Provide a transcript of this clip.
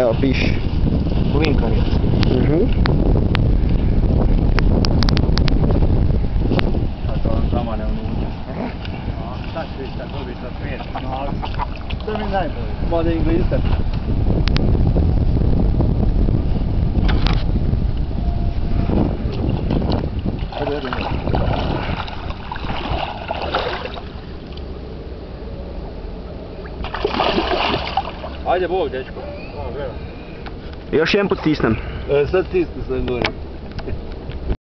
Evo, piši. Blinkar je. Mhm. Vam zamane unutra. A sad ću ići sad dobiti za svijet. To mi je najbolje. Vode inglista. Ajde, ajde, ajde. Ajde, Bog, dečko. Još jedan put stisnem. E, sad stisni sam gore.